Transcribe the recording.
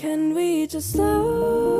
Can we just slow